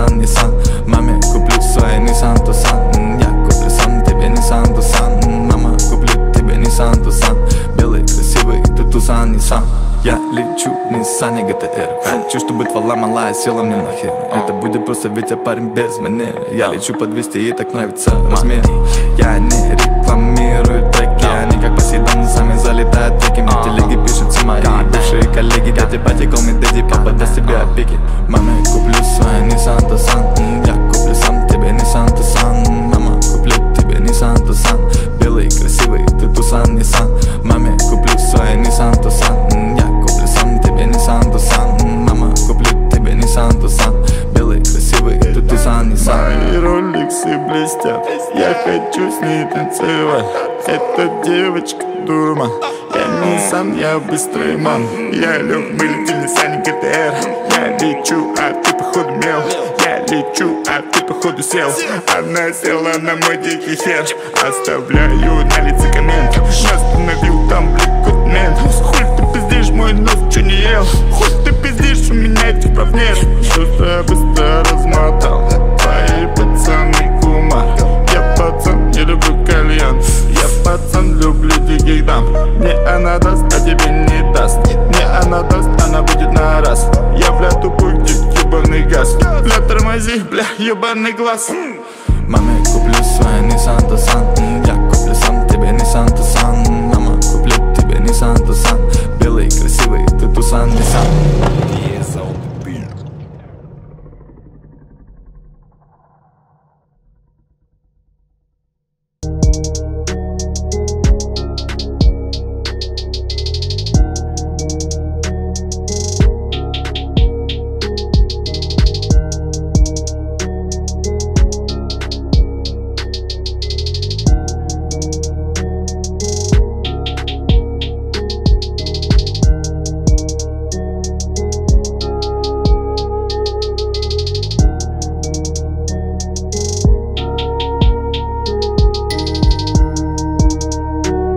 Nissan, Nissan. Маме куплю свой Nissan Tucson. Я куплю сам тебе Nissan Tucson. Мама, куплю тебе Nissan Tucson. Белый, красивый, ты Тусан, Nissan. Я лечу в Ниссане ГТР Хочу, чтобы твоя малая села мне нахер. Это будет просто ведь я парень без меня. Я лечу по 200 и так нравится размер. Я не рекламирую роликсы блестят. Я хочу с ней танцевать. Эта девочка дума Я не сам, я быстрый ман. Я лег, мы на Сане ГТР Я лечу, а ты походу мел. Я лечу, а ты походу сел. Она села на мой дикий хер. Оставляю на лице коммент. Остановил там бликут мент Хуй ты пиздишь, мой нос чё не ел. Хуй ты пиздишь, у меня этих прав нет. Что-то быстро размотал Бля, тормози, бля, ебаный глаз. Маме куплю свой Nissan Dosan